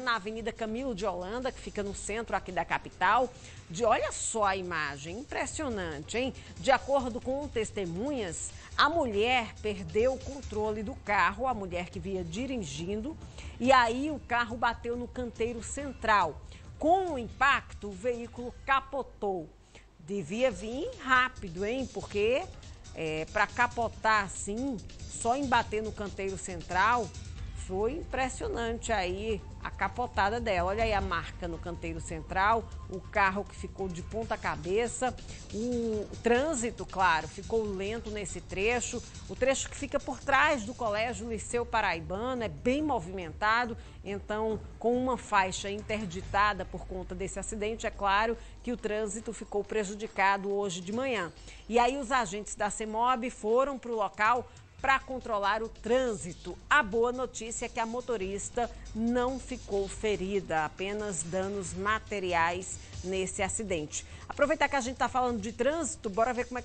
na Avenida Camilo de Holanda, que fica no centro aqui da capital. De, olha só a imagem, impressionante, hein? De acordo com testemunhas, a mulher perdeu o controle do carro, a mulher que vinha dirigindo, e aí o carro bateu no canteiro central. Com o impacto, o veículo capotou. Devia vir rápido, hein? Porque é, para capotar assim, só em bater no canteiro central, foi impressionante aí a capotada dela. Olha aí a marca no canteiro central, o carro que ficou de ponta cabeça, o trânsito, claro, ficou lento nesse trecho. O trecho que fica por trás do Colégio Liceu Paraibano é bem movimentado, então com uma faixa interditada por conta desse acidente, é claro que o trânsito ficou prejudicado hoje de manhã. E aí os agentes da CEMOB foram para o local para controlar o trânsito. A boa notícia é que a motorista não ficou ferida, apenas danos materiais nesse acidente. Aproveitar que a gente está falando de trânsito, bora ver como é